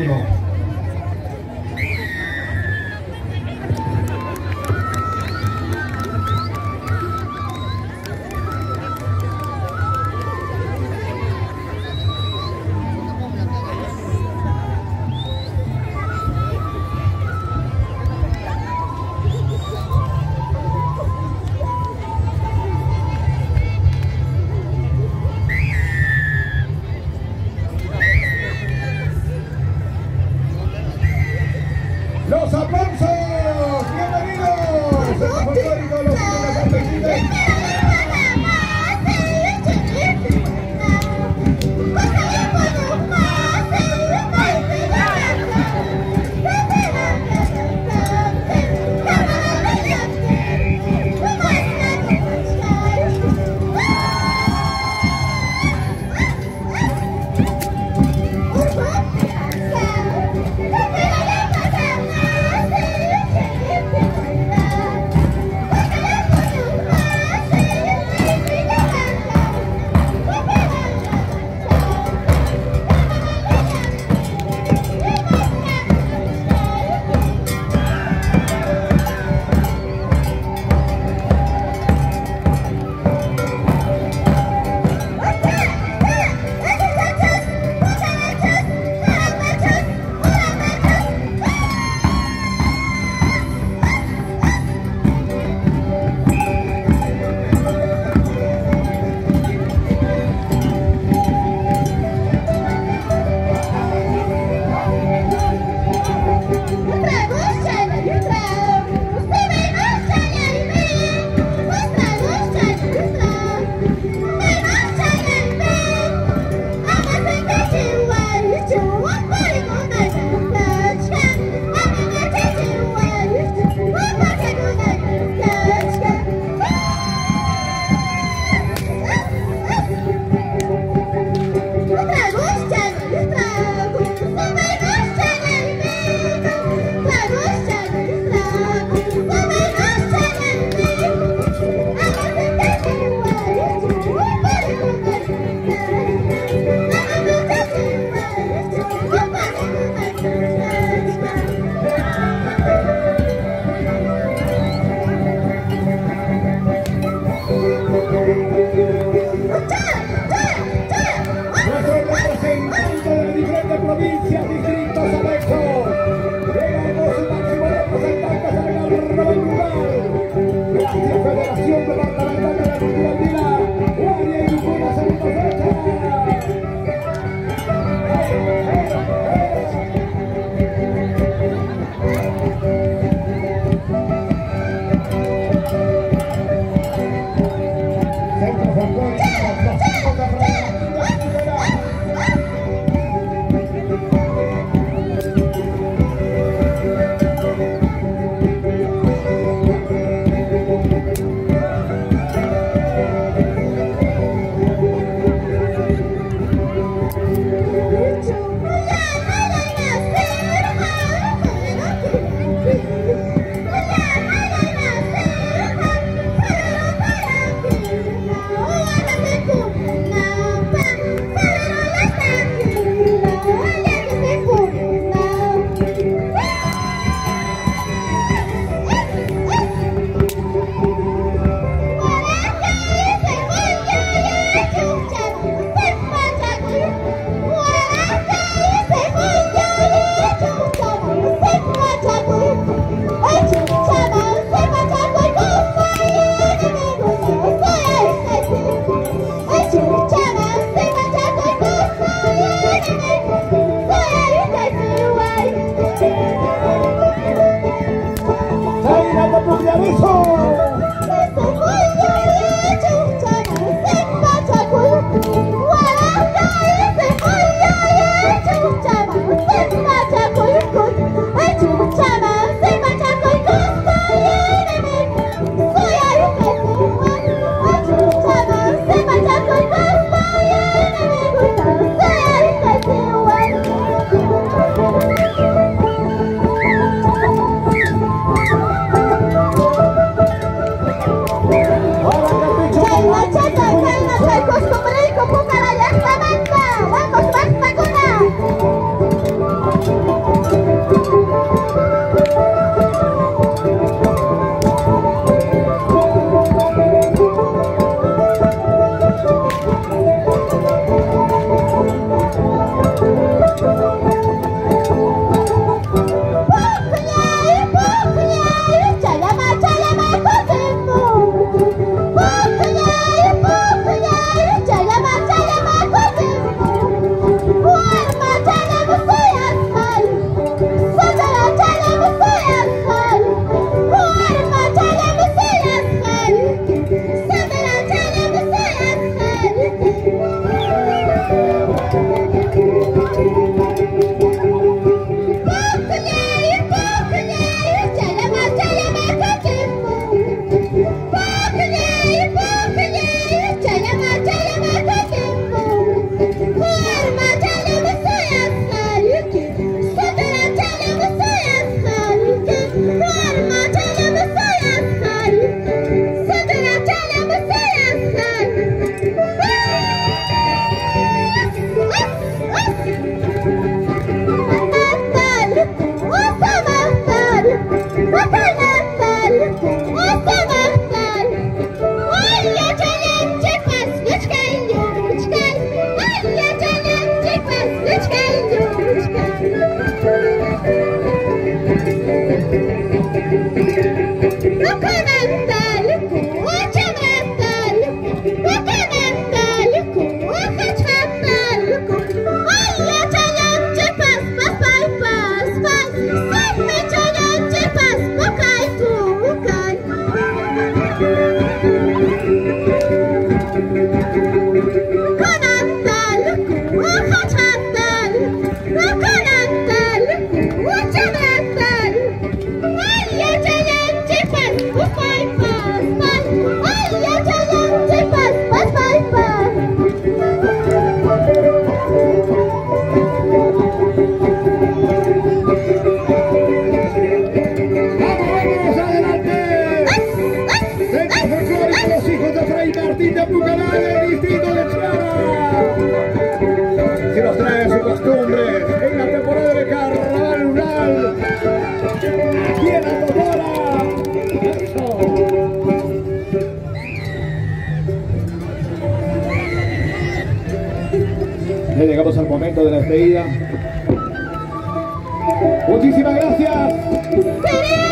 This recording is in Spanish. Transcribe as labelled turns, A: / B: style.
A: 哎呦。
B: Bye.
A: Llegamos al momento de la despedida. Muchísimas gracias.